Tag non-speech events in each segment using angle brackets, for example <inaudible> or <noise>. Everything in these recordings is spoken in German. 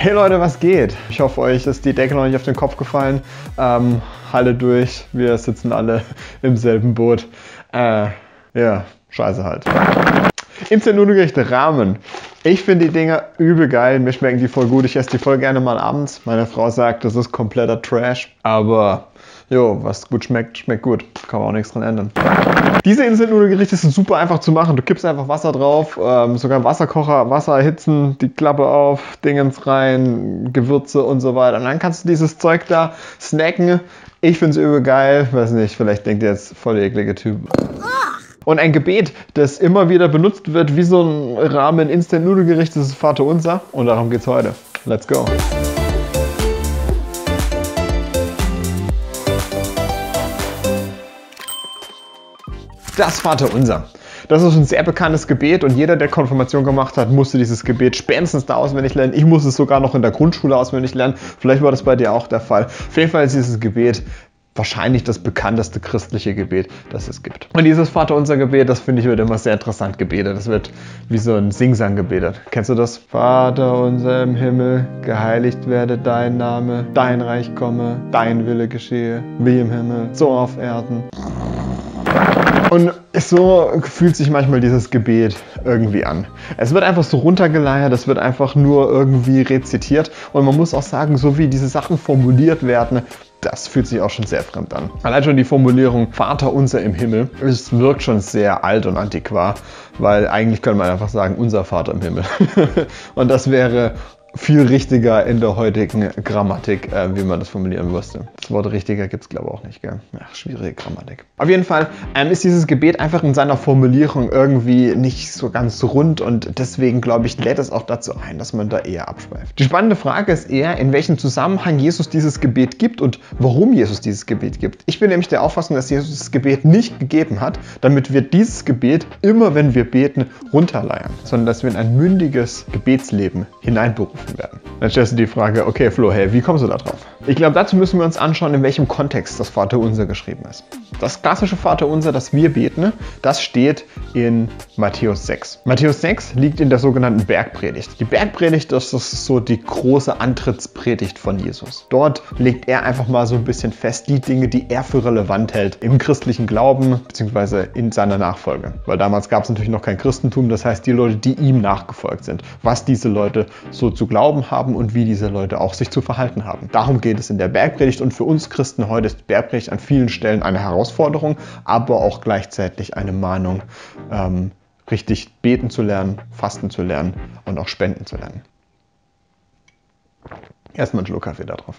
Hey Leute, was geht? Ich hoffe, euch ist die Decke noch nicht auf den Kopf gefallen. Ähm, halle durch, wir sitzen alle <laughs> im selben Boot. Äh, ja, scheiße halt. Instant-Nudelgerichte Rahmen. Ich finde die Dinger übel geil. Mir schmecken die voll gut. Ich esse die voll gerne mal abends. Meine Frau sagt, das ist kompletter Trash. Aber jo, was gut schmeckt, schmeckt gut. Kann man auch nichts dran ändern. Diese Instant-Nudelgerichte sind super einfach zu machen. Du kippst einfach Wasser drauf, ähm, sogar Wasserkocher, Wasser erhitzen, die Klappe auf, Dingens rein, Gewürze und so weiter. Und dann kannst du dieses Zeug da snacken. Ich finde es übel geil. Weiß nicht, vielleicht denkt ihr jetzt voll eklige Typ. Und ein Gebet, das immer wieder benutzt wird wie so ein Rahmen Instant-Nudelgericht, das ist Vater Unser. Und darum geht's heute. Let's go. Das Vater Unser. Das ist ein sehr bekanntes Gebet und jeder, der Konfirmation gemacht hat, musste dieses Gebet spätestens da auswendig lernen. Ich musste es sogar noch in der Grundschule auswendig lernen. Vielleicht war das bei dir auch der Fall. Auf jeden Fall ist dieses Gebet wahrscheinlich das bekannteste christliche Gebet, das es gibt. Und dieses Vaterunser Gebet, das finde ich wird immer sehr interessant gebetet. Das wird wie so ein Singsang gebetet. Kennst du das? Vater unser im Himmel, geheiligt werde dein Name, dein Reich komme, dein Wille geschehe, wie im Himmel, so auf Erden. Und so fühlt sich manchmal dieses Gebet irgendwie an. Es wird einfach so runtergeleiert, es wird einfach nur irgendwie rezitiert. Und man muss auch sagen, so wie diese Sachen formuliert werden, das fühlt sich auch schon sehr fremd an. Allein schon die Formulierung Vater unser im Himmel, es wirkt schon sehr alt und antiquar, weil eigentlich könnte man einfach sagen, unser Vater im Himmel. <laughs> und das wäre viel richtiger in der heutigen Grammatik, äh, wie man das formulieren müsste. Das Wort richtiger gibt es, glaube ich, auch nicht. Gell? Ach, schwierige Grammatik. Auf jeden Fall ähm, ist dieses Gebet einfach in seiner Formulierung irgendwie nicht so ganz rund und deswegen, glaube ich, lädt es auch dazu ein, dass man da eher abschweift. Die spannende Frage ist eher, in welchem Zusammenhang Jesus dieses Gebet gibt und warum Jesus dieses Gebet gibt. Ich bin nämlich der Auffassung, dass Jesus das Gebet nicht gegeben hat, damit wir dieses Gebet immer, wenn wir beten, runterleiern, sondern dass wir in ein mündiges Gebetsleben hineinberufen werden. Dann stellst du die Frage, okay Flo, hey, wie kommst du da drauf? Ich glaube, dazu müssen wir uns anschauen, in welchem Kontext das Vaterunser geschrieben ist. Das klassische Vaterunser, das wir beten, das steht in Matthäus 6. Matthäus 6 liegt in der sogenannten Bergpredigt. Die Bergpredigt, das ist so die große Antrittspredigt von Jesus. Dort legt er einfach mal so ein bisschen fest die Dinge, die er für relevant hält im christlichen Glauben bzw. in seiner Nachfolge. Weil damals gab es natürlich noch kein Christentum, das heißt die Leute, die ihm nachgefolgt sind, was diese Leute so zu glauben haben und wie diese Leute auch sich zu verhalten haben. Darum geht es in der Bergpredigt und für uns Christen heute ist die Bergpredigt an vielen Stellen eine Herausforderung, aber auch gleichzeitig eine Mahnung, ähm, richtig beten zu lernen, fasten zu lernen und auch spenden zu lernen. Erstmal einen Schluck Kaffee da drauf.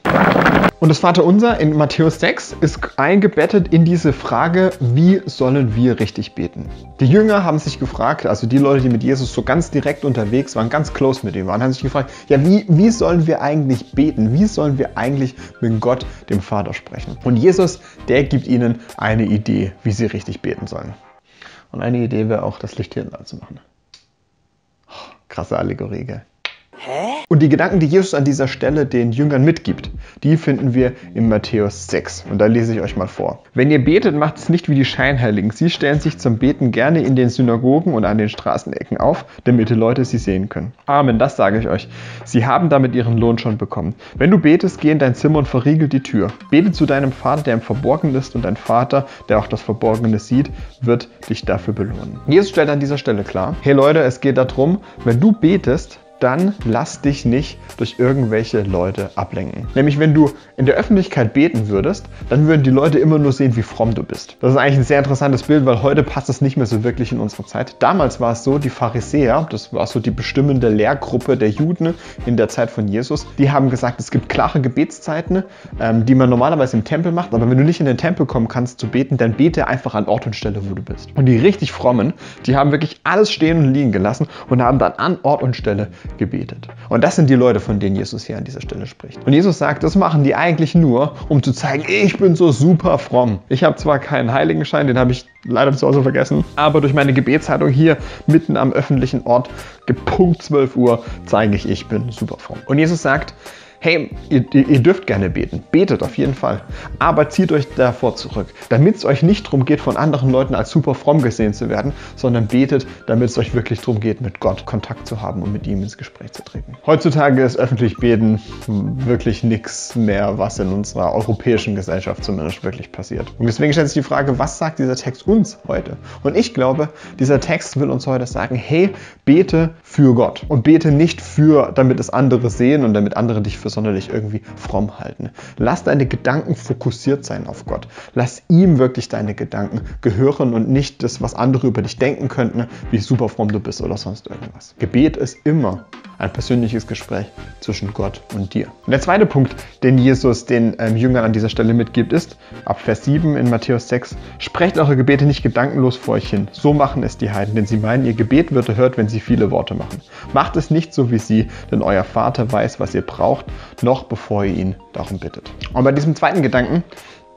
Und das Vaterunser in Matthäus 6 ist eingebettet in diese Frage, wie sollen wir richtig beten? Die Jünger haben sich gefragt, also die Leute, die mit Jesus so ganz direkt unterwegs waren, ganz close mit ihm waren, haben sich gefragt, ja, wie, wie sollen wir eigentlich beten? Wie sollen wir eigentlich mit Gott, dem Vater, sprechen? Und Jesus, der gibt ihnen eine Idee, wie sie richtig beten sollen. Und eine Idee wäre auch, das Licht hier anzumachen. Oh, krasse Allegorie, gell? Hä? Und die Gedanken, die Jesus an dieser Stelle den Jüngern mitgibt, die finden wir in Matthäus 6. Und da lese ich euch mal vor. Wenn ihr betet, macht es nicht wie die Scheinheiligen. Sie stellen sich zum Beten gerne in den Synagogen und an den Straßenecken auf, damit die Leute sie sehen können. Amen, das sage ich euch. Sie haben damit ihren Lohn schon bekommen. Wenn du betest, geh in dein Zimmer und verriegel die Tür. Bete zu deinem Vater, der im Verborgenen ist, und dein Vater, der auch das Verborgene sieht, wird dich dafür belohnen. Jesus stellt an dieser Stelle klar, hey Leute, es geht darum, wenn du betest, dann lass dich nicht durch irgendwelche Leute ablenken. Nämlich wenn du in der Öffentlichkeit beten würdest, dann würden die Leute immer nur sehen, wie fromm du bist. Das ist eigentlich ein sehr interessantes Bild, weil heute passt es nicht mehr so wirklich in unsere Zeit. Damals war es so, die Pharisäer, das war so die bestimmende Lehrgruppe der Juden in der Zeit von Jesus, die haben gesagt, es gibt klare Gebetszeiten, ähm, die man normalerweise im Tempel macht, aber wenn du nicht in den Tempel kommen kannst zu beten, dann bete einfach an Ort und Stelle, wo du bist. Und die richtig frommen, die haben wirklich alles stehen und liegen gelassen und haben dann an Ort und Stelle gebetet. Und das sind die Leute, von denen Jesus hier an dieser Stelle spricht. Und Jesus sagt, das machen die eigentlich nur, um zu zeigen, ich bin so super fromm. Ich habe zwar keinen Heiligenschein, den habe ich leider zu Hause vergessen, aber durch meine Gebetshaltung hier mitten am öffentlichen Ort, Punkt 12 Uhr, zeige ich, ich bin super fromm. Und Jesus sagt, Hey, ihr, ihr, dürft gerne beten. Betet auf jeden Fall. Aber zieht euch davor zurück. Damit es euch nicht darum geht, von anderen Leuten als super fromm gesehen zu werden, sondern betet, damit es euch wirklich darum geht, mit Gott Kontakt zu haben und mit ihm ins Gespräch zu treten. Heutzutage ist öffentlich Beten wirklich nichts mehr, was in unserer europäischen Gesellschaft zumindest wirklich passiert. Und deswegen stellt sich die Frage, was sagt dieser Text uns heute? Und ich glaube, dieser Text will uns heute sagen, hey, bete für Gott und bete nicht für, damit es andere sehen und damit andere dich für für sonderlich irgendwie fromm halten. Lass deine Gedanken fokussiert sein auf Gott. Lass ihm wirklich deine Gedanken gehören und nicht das, was andere über dich denken könnten, wie super fromm du bist oder sonst irgendwas. Gebet ist immer ein persönliches Gespräch zwischen Gott und dir. Und der zweite Punkt, den Jesus den ähm, Jüngern an dieser Stelle mitgibt, ist, ab Vers 7 in Matthäus 6, sprecht eure Gebete nicht gedankenlos vor euch hin. So machen es die Heiden, denn sie meinen, ihr Gebet wird erhört, wenn sie viele Worte machen. Macht es nicht so wie sie, denn euer Vater weiß, was ihr braucht, noch bevor ihr ihn darum bittet. Und bei diesem zweiten Gedanken,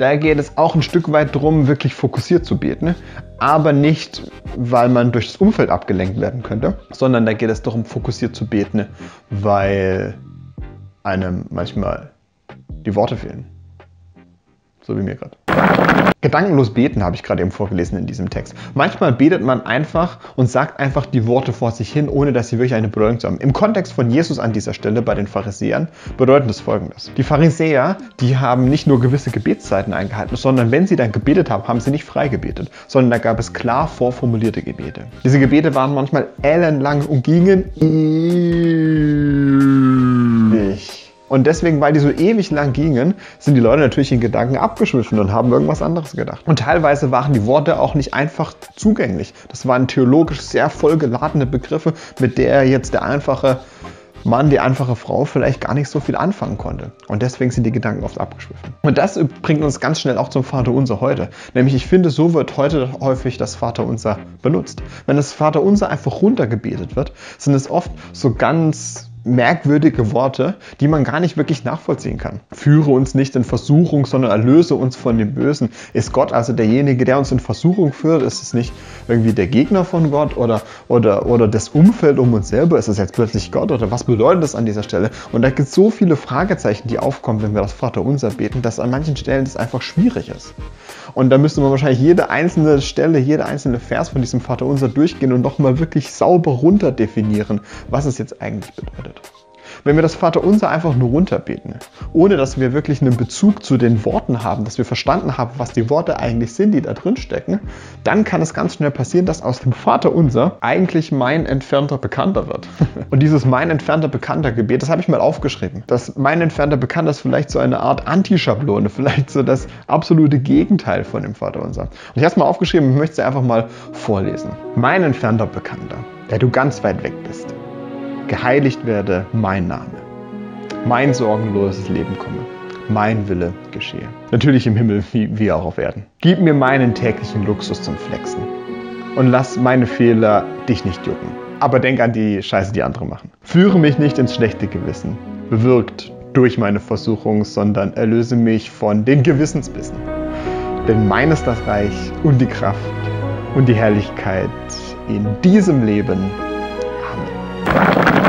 da geht es auch ein Stück weit darum, wirklich fokussiert zu beten, aber nicht, weil man durch das Umfeld abgelenkt werden könnte, sondern da geht es darum, fokussiert zu beten, weil einem manchmal die Worte fehlen. So wie mir gerade. Gedankenlos beten habe ich gerade eben vorgelesen in diesem Text. Manchmal betet man einfach und sagt einfach die Worte vor sich hin, ohne dass sie wirklich eine Bedeutung haben. Im Kontext von Jesus an dieser Stelle bei den Pharisäern bedeutet das folgendes. Die Pharisäer, die haben nicht nur gewisse Gebetszeiten eingehalten, sondern wenn sie dann gebetet haben, haben sie nicht frei gebetet, sondern da gab es klar vorformulierte Gebete. Diese Gebete waren manchmal ellenlang und gingen. Und deswegen, weil die so ewig lang gingen, sind die Leute natürlich in Gedanken abgeschwiffen und haben irgendwas anderes gedacht. Und teilweise waren die Worte auch nicht einfach zugänglich. Das waren theologisch sehr vollgeladene Begriffe, mit der jetzt der einfache Mann, die einfache Frau vielleicht gar nicht so viel anfangen konnte. Und deswegen sind die Gedanken oft abgeschwiffen. Und das bringt uns ganz schnell auch zum Vaterunser heute. Nämlich, ich finde, so wird heute häufig das Vaterunser benutzt. Wenn das Vaterunser einfach runtergebetet wird, sind es oft so ganz merkwürdige Worte, die man gar nicht wirklich nachvollziehen kann. Führe uns nicht in Versuchung, sondern erlöse uns von dem Bösen. Ist Gott also derjenige, der uns in Versuchung führt? Ist es nicht irgendwie der Gegner von Gott oder, oder, oder das Umfeld um uns selber? Ist es jetzt plötzlich Gott oder was bedeutet das an dieser Stelle? Und da gibt es so viele Fragezeichen, die aufkommen, wenn wir das Vaterunser beten, dass an manchen Stellen das einfach schwierig ist. Und da müsste man wahrscheinlich jede einzelne Stelle, jede einzelne Vers von diesem Vaterunser durchgehen und nochmal wirklich sauber runter definieren, was es jetzt eigentlich bedeutet. Wenn wir das Vaterunser einfach nur runterbeten, ohne dass wir wirklich einen Bezug zu den Worten haben, dass wir verstanden haben, was die Worte eigentlich sind, die da drin stecken, dann kann es ganz schnell passieren, dass aus dem Vaterunser eigentlich mein entfernter Bekannter wird. <laughs> Und dieses mein entfernter Bekannter Gebet, das habe ich mal aufgeschrieben. Das mein entfernter Bekannter ist vielleicht so eine Art Antischablone, <laughs> vielleicht so das absolute Gegenteil von dem Vaterunser. Und ich habe es mal aufgeschrieben und möchte es einfach mal vorlesen. Mein entfernter Bekannter, der du ganz weit weg bist geheiligt werde mein Name, mein sorgenloses Leben komme, mein Wille geschehe. Natürlich im Himmel wie, wie auch auf Erden. Gib mir meinen täglichen Luxus zum Flexen und lass meine Fehler dich nicht jucken. Aber denk an die Scheiße, die andere machen. Führe mich nicht ins schlechte Gewissen, bewirkt durch meine Versuchung, sondern erlöse mich von den Gewissensbissen. Denn mein ist das Reich und die Kraft und die Herrlichkeit in diesem Leben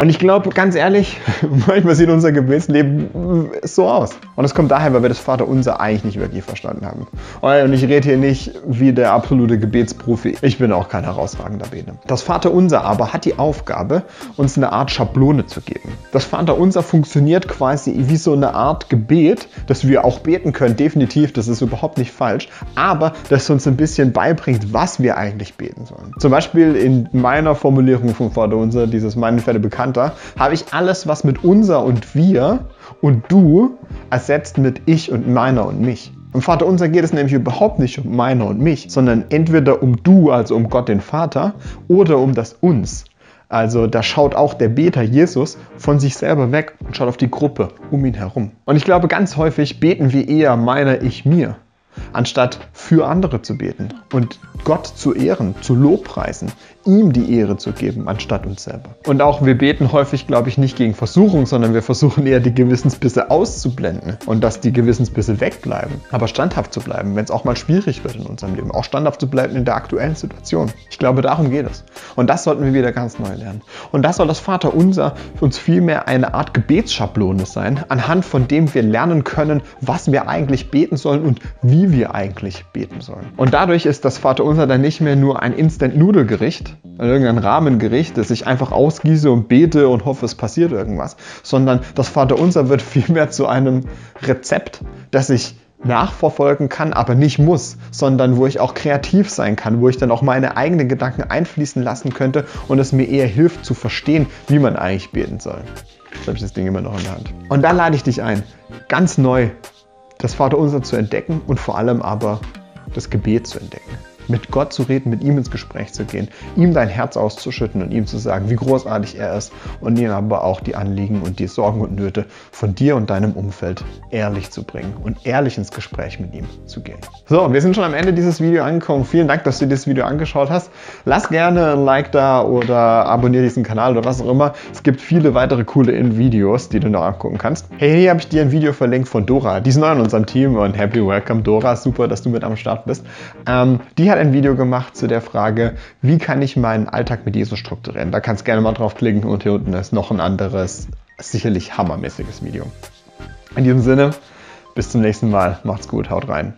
und ich glaube, ganz ehrlich, <laughs> manchmal sieht unser Gebetsleben so aus. Und das kommt daher, weil wir das Vaterunser eigentlich nicht wirklich verstanden haben. Und ich rede hier nicht wie der absolute Gebetsprofi. Ich bin auch kein herausragender Beter. Das Vaterunser aber hat die Aufgabe, uns eine Art Schablone zu geben. Das Vaterunser funktioniert quasi wie so eine Art Gebet, das wir auch beten können. Definitiv, das ist überhaupt nicht falsch. Aber das uns ein bisschen beibringt, was wir eigentlich beten sollen. Zum Beispiel in meiner Formulierung vom Vaterunser, dieses meine Pferde bekannt interessanter, habe ich alles, was mit unser und wir und du ersetzt mit ich und meiner und mich. Im Vater unser geht es nämlich überhaupt nicht um meiner und mich, sondern entweder um du, also um Gott den Vater, oder um das uns. Also da schaut auch der Beter Jesus von sich selber weg und schaut auf die Gruppe um ihn herum. Und ich glaube, ganz häufig beten wir eher meiner, ich, mir anstatt für andere zu beten und Gott zu ehren, zu lobpreisen, ihm die Ehre zu geben, anstatt uns selber. Und auch wir beten häufig, glaube ich, nicht gegen Versuchung, sondern wir versuchen eher die Gewissensbisse auszublenden und dass die Gewissensbisse wegbleiben. Aber standhaft zu bleiben, wenn es auch mal schwierig wird in unserem Leben. Auch standhaft zu bleiben in der aktuellen Situation. Ich glaube, darum geht es. Und das sollten wir wieder ganz neu lernen. Und das soll das Vaterunser für uns vielmehr eine Art Gebetsschablone sein, anhand von dem wir lernen können, was wir eigentlich beten sollen und wie wir eigentlich beten sollen. Und dadurch ist das Vaterunser dann nicht mehr nur ein Instant-Nudelgericht, irgendein Rahmengericht, das ich einfach ausgieße und bete und hoffe, es passiert irgendwas, sondern das Vaterunser wird <laughs> vielmehr zu einem Rezept, das ich nachverfolgen kann, aber nicht muss, sondern wo ich auch kreativ sein kann, wo ich dann auch meine eigenen Gedanken einfließen lassen könnte und es mir eher hilft zu verstehen, wie man eigentlich beten soll. Jetzt habe ich das Ding immer noch in der Hand. Und da lade ich dich ein, ganz neu das Vaterunser zu entdecken und vor allem aber das Gebet zu entdecken mit Gott zu reden, mit ihm ins Gespräch zu gehen, ihm dein Herz auszuschütten und ihm zu sagen, wie großartig er ist und ihm aber auch die Anliegen und die Sorgen und Nöte von dir und deinem Umfeld ehrlich zu bringen und ehrlich ins Gespräch mit ihm zu gehen. So, wir sind schon am Ende dieses Videos angekommen. Vielen Dank, dass du dieses Video angeschaut hast. Lass gerne ein Like da oder abonniere diesen Kanal oder was auch immer. Es gibt viele weitere coole Videos, die du noch angucken kannst. Hey, hier habe ich dir ein Video verlinkt von Dora. Die ist neu in unserem Team und happy welcome Dora. Super, dass du mit am Start bist. Ähm, die hat ein Video gemacht zu der Frage, wie kann ich meinen Alltag mit Jesus strukturieren. Da kannst du gerne mal draufklicken und hier unten ist noch ein anderes, sicherlich hammermäßiges Video. In diesem Sinne, bis zum nächsten Mal. Macht's gut, haut rein.